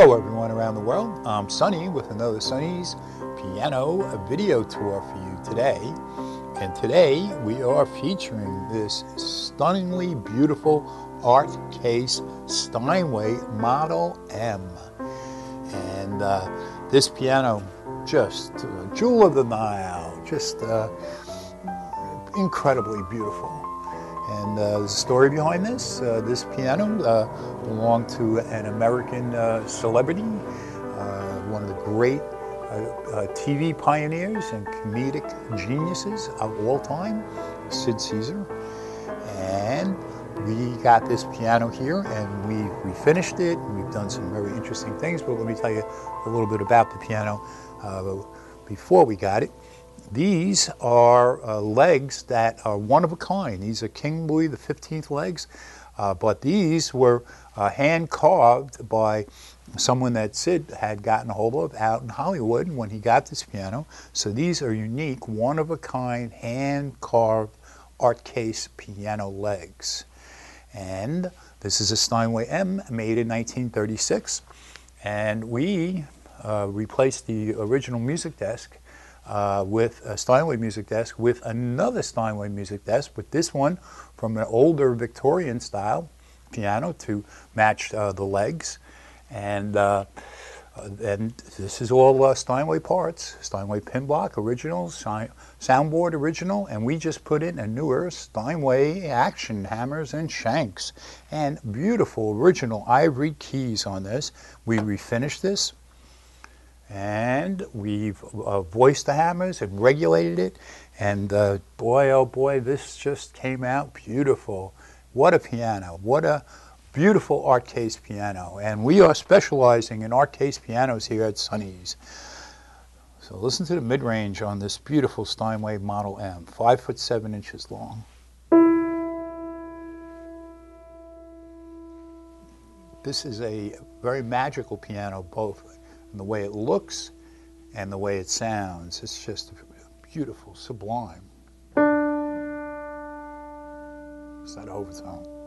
Hello everyone around the world. I'm Sonny with another Sonny's Piano video tour for you today. And today we are featuring this stunningly beautiful art case Steinway Model M. And uh, this piano, just uh, jewel of the Nile, just uh, incredibly beautiful. And uh, a story behind this. Uh, this piano uh, belonged to an American uh, celebrity, uh, one of the great TV pioneers and comedic geniuses of all time, Sid Caesar. And we got this piano here and we, we finished it. We've done some very interesting things, but let me tell you a little bit about the piano before we got it. These are uh, legs that are one of a kind. These are King Louis the 15th legs, uh, but these were uh, hand carved by someone that Sid had gotten a hold of out in Hollywood when he got this piano. So these are unique, one of a kind, hand carved art case piano legs. And this is a Steinway M made in 1936. And we uh, replaced the original music desk uh, with a Steinway music desk with another Steinway music desk, but this one from an older Victorian style piano to match uh, the legs. And, uh, and this is all uh, Steinway parts, Steinway pin block original, soundboard original, and we just put in a newer Steinway action hammers and shanks. And beautiful original ivory keys on this. We refinished this and we've uh, voiced the hammers and regulated it. And uh, boy, oh boy, this just came out beautiful. What a piano. What a beautiful art case piano. And we are specializing in art case pianos here at Sonny's. So listen to the mid-range on this beautiful Steinway Model M, five foot seven inches long. This is a very magical piano, both and the way it looks and the way it sounds. It's just beautiful, sublime. It's that overtone.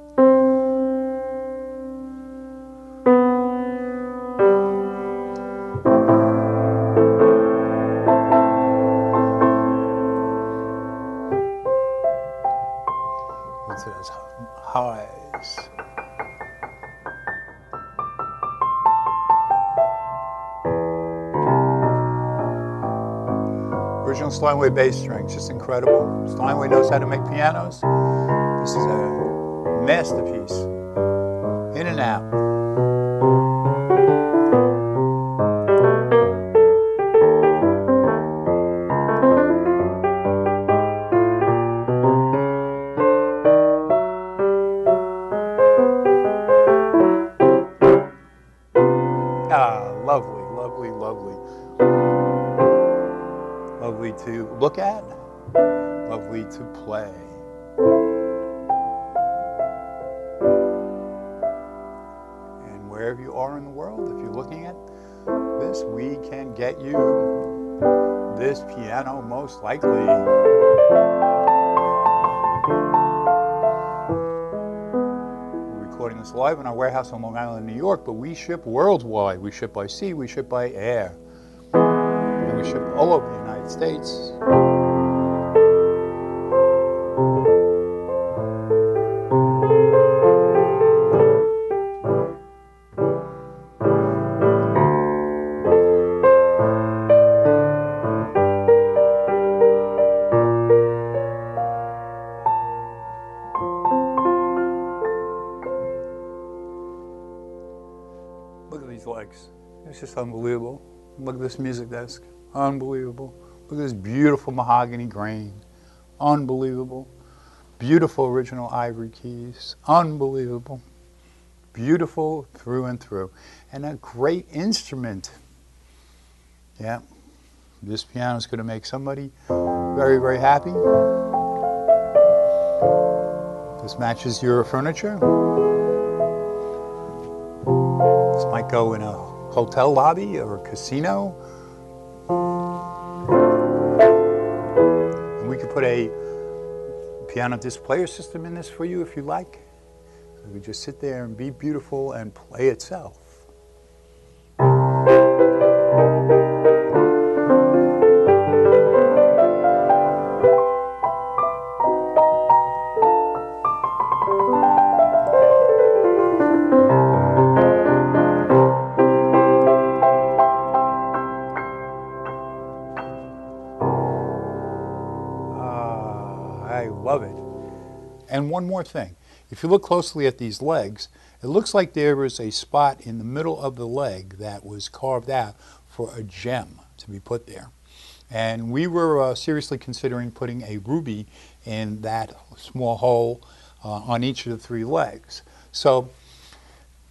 Original Steinway bass strings, just incredible. Steinway knows how to make pianos. This is a masterpiece. In and out. Look at, lovely to play. And wherever you are in the world, if you're looking at this, we can get you this piano most likely. We're recording this live in our warehouse on Long Island, New York, but we ship worldwide. We ship by sea, we ship by air, and we ship all over the United States. Look at these legs. It's just unbelievable. Look at this music desk. Unbelievable. At this beautiful mahogany grain. Unbelievable. Beautiful original ivory keys. Unbelievable. Beautiful through and through. And a great instrument. Yeah. This piano is going to make somebody very, very happy. This matches your furniture. This might go in a hotel lobby or a casino. Could put a PianoDisc player system in this for you if you like. So we just sit there and be beautiful and play itself. One more thing. If you look closely at these legs, it looks like there was a spot in the middle of the leg that was carved out for a gem to be put there. And we were uh, seriously considering putting a ruby in that small hole uh, on each of the three legs. So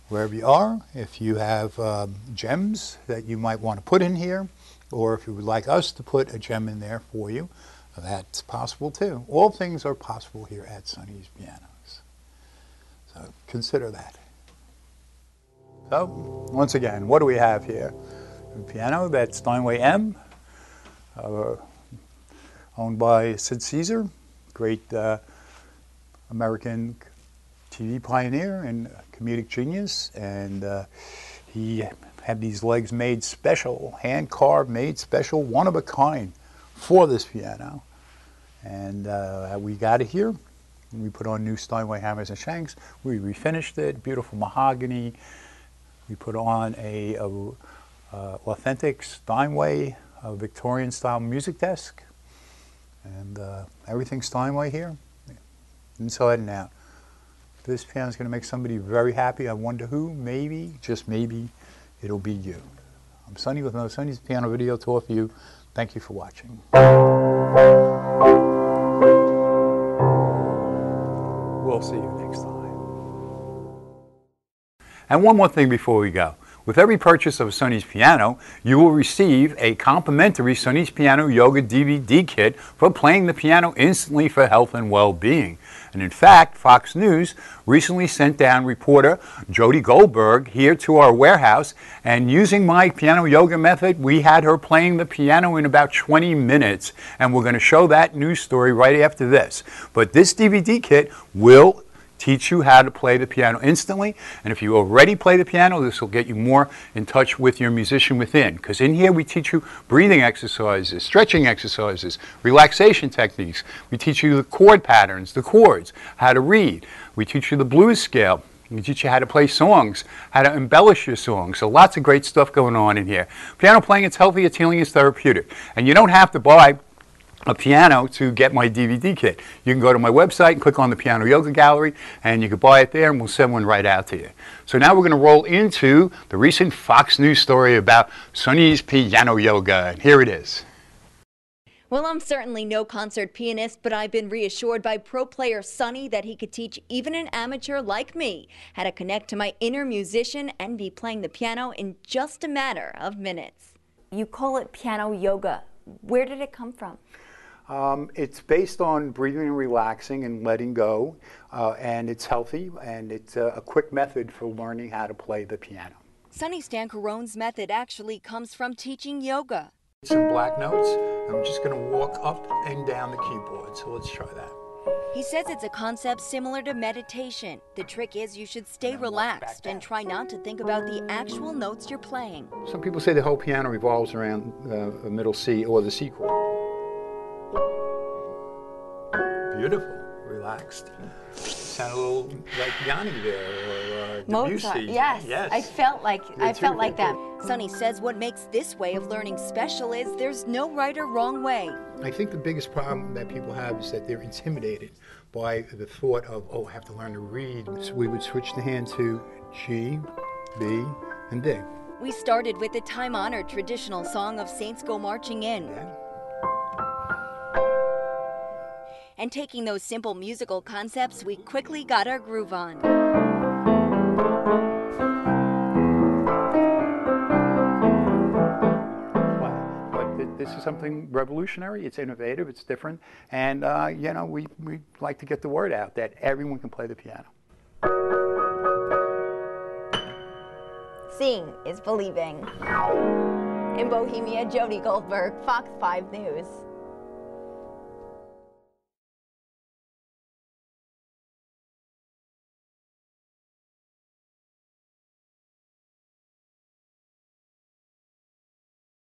wherever you are, if you have um, gems that you might want to put in here, or if you would like us to put a gem in there for you, that's possible too. All things are possible here at Sonny's Pianos. So consider that. So once again, what do we have here? A piano that's Steinway M, uh, owned by Sid Caesar, great uh, American TV pioneer and comedic genius, and uh, he had these legs made special, hand carved, made special, one of a kind for this piano. And uh, we got it here. We put on new Steinway hammers and shanks. We refinished it, beautiful mahogany. We put on a, a uh, authentic Steinway Victorian style music desk. And uh, everything Steinway here, inside and out. This piano is going to make somebody very happy. I wonder who, maybe, just maybe, it'll be you. I'm Sonny with another Sonny's Piano Video Tour for you. Thank you for watching. We'll see you next time. And one more thing before we go. With every purchase of a Sonny's piano, you will receive a complimentary Sonny's Piano Yoga DVD kit for playing the piano instantly for health and well-being. And in fact, Fox News recently sent down reporter Jody Goldberg here to our warehouse, and using my piano yoga method, we had her playing the piano in about 20 minutes. And we're going to show that news story right after this. But this DVD kit will teach you how to play the piano instantly. And if you already play the piano, this will get you more in touch with your musician within. Because in here we teach you breathing exercises, stretching exercises, relaxation techniques. We teach you the chord patterns, the chords, how to read. We teach you the blues scale. We teach you how to play songs, how to embellish your songs. So lots of great stuff going on in here. Piano playing, it's healthy, it's healing, it's therapeutic. And you don't have to buy a piano to get my DVD kit. You can go to my website and click on the Piano Yoga Gallery and you can buy it there and we'll send one right out to you. So now we're going to roll into the recent Fox News story about Sonny's Piano Yoga. And here it is. Well, I'm certainly no concert pianist, but I've been reassured by pro player Sonny that he could teach even an amateur like me how to connect to my inner musician and be playing the piano in just a matter of minutes. You call it piano yoga. Where did it come from? Um, it's based on breathing and relaxing and letting go, uh, and it's healthy, and it's a, a, quick method for learning how to play the piano. Sonny Stancarone's method actually comes from teaching yoga. Some black notes. I'm just going to walk up and down the keyboard, so let's try that. He says it's a concept similar to meditation. The trick is you should stay relaxed and try not to think about the actual notes you're playing. Some people say the whole piano revolves around uh, the middle C or the C chord beautiful, relaxed. Sound a little like Yanni there, or uh, Mozart. Yes, yes. I felt like it's I felt like that. Sonny says what makes this way of learning special is there's no right or wrong way. I think the biggest problem that people have is that they're intimidated by the thought of, oh, I have to learn to read. So we would switch the hand to G, B, and D. We started with the time-honored traditional song of Saints Go Marching In. Yeah. And taking those simple musical concepts, we quickly got our groove on. But this is something revolutionary. It's innovative. It's different, and uh, you know we we like to get the word out that everyone can play the piano. Seeing is believing. In Bohemia, Jody Goldberg, Fox 5 News.